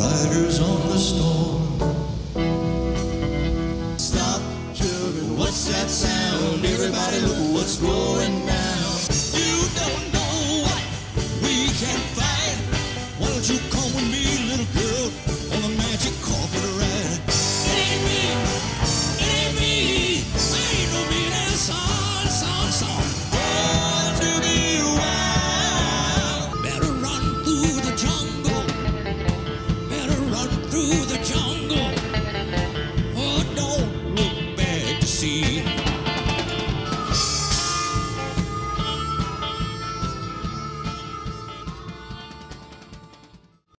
riders on the storm. Stop, children, what's that sound? Everybody look what's going down. You don't know what we can fight. Why don't you come with me, through the